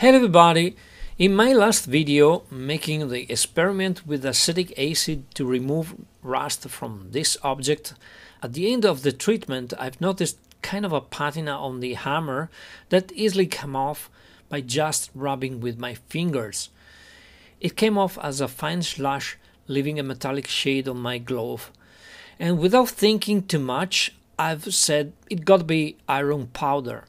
Hello everybody! In my last video making the experiment with acetic acid to remove rust from this object, at the end of the treatment I've noticed kind of a patina on the hammer that easily came off by just rubbing with my fingers. It came off as a fine slash leaving a metallic shade on my glove and without thinking too much I've said it gotta be iron powder.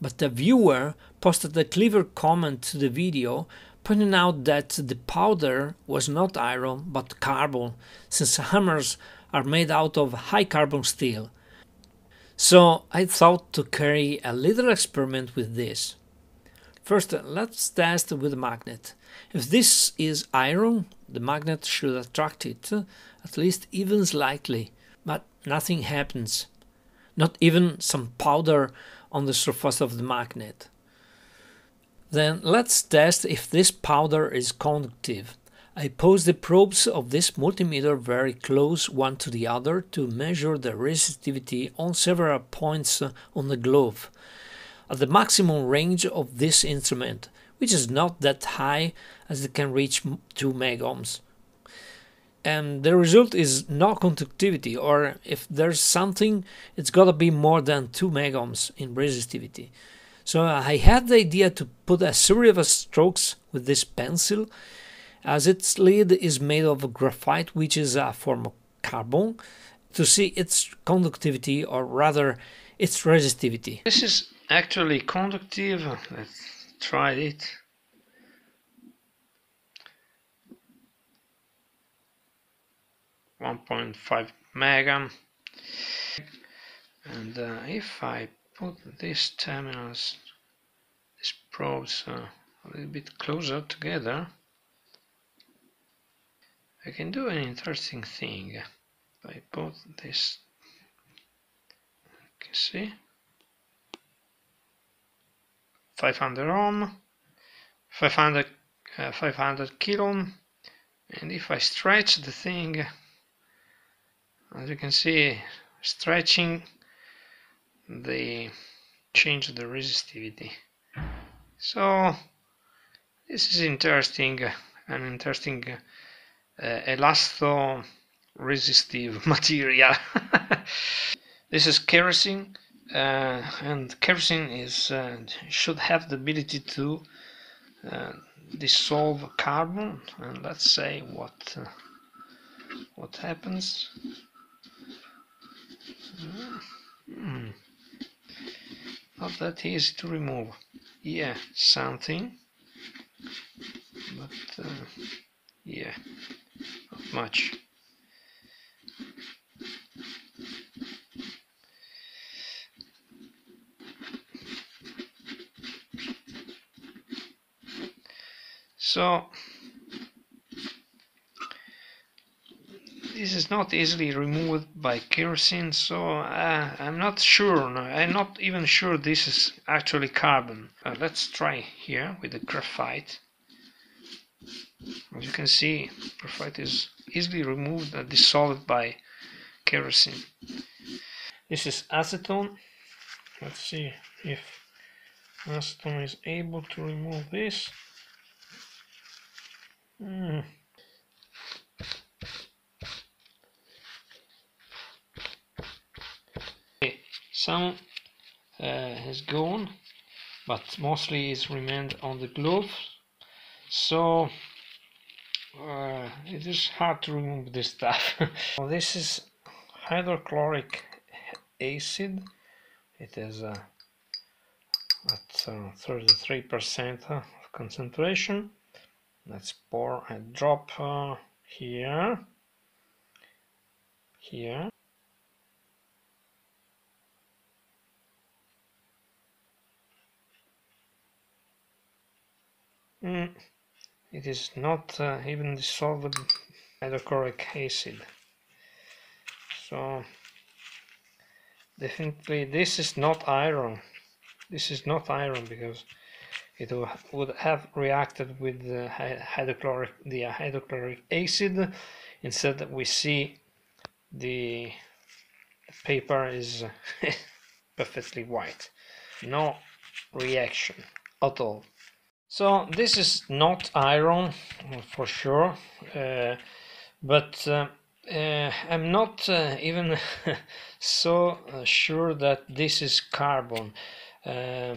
But the viewer posted a clever comment to the video pointing out that the powder was not iron but carbon, since hammers are made out of high carbon steel. So I thought to carry a little experiment with this. First, let's test with a magnet. If this is iron, the magnet should attract it, at least even slightly, but nothing happens. Not even some powder on the surface of the magnet. Then let's test if this powder is conductive. I pose the probes of this multimeter very close one to the other to measure the resistivity on several points on the glove. At the maximum range of this instrument, which is not that high as it can reach 2 megohms and the result is no conductivity or if there's something it's got to be more than 2 megohms in resistivity so i had the idea to put a series of strokes with this pencil as its lead is made of graphite which is a form of carbon to see its conductivity or rather its resistivity. This is actually conductive. Let's try it. 1.5 mega and uh, if I put these terminals these probes uh, a little bit closer together. I can do an interesting thing I put this you can see 500 ohm 500 uh, 500 kilo and if I stretch the thing as you can see stretching they change the resistivity. So this is interesting an interesting uh, elasto resistive material. This is kerosene uh, and kerosene is uh, should have the ability to uh, dissolve carbon and let's say what uh, what happens. Hmm. Not that easy to remove. Yeah, something. But, uh, yeah, not much. So, this is not easily removed by kerosene so uh, I'm not sure I'm not even sure this is actually carbon. Uh, let's try here with the graphite. As you can see graphite is easily removed and dissolved by kerosene. This is acetone. Let's see if acetone is able to remove this. Mm. Some uh, has gone but mostly is remained on the glove so uh, it is hard to remove this stuff. This is hydrochloric acid. It is uh, at 33% uh, concentration. Let's pour a drop uh, here. Here Mm, it is not uh, even dissolved hydrochloric acid. So definitely this is not iron. This is not iron because it would have reacted with the hydrochloric the hydrochloric acid. Instead, we see the paper is perfectly white. No reaction at all. So this is not iron for sure, uh, but uh, uh, I'm not uh, even so uh, sure that this is carbon. Uh,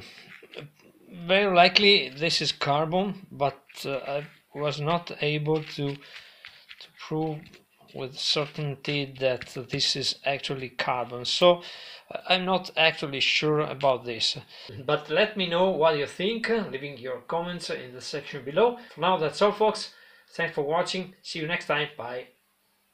very likely this is carbon, but I was not able to to prove with certainty that this is actually carbon. So uh, I'm not actually sure about this. But let me know what you think, leaving your comments in the section below. For now, that's all folks. Thanks for watching. See you next time. Bye.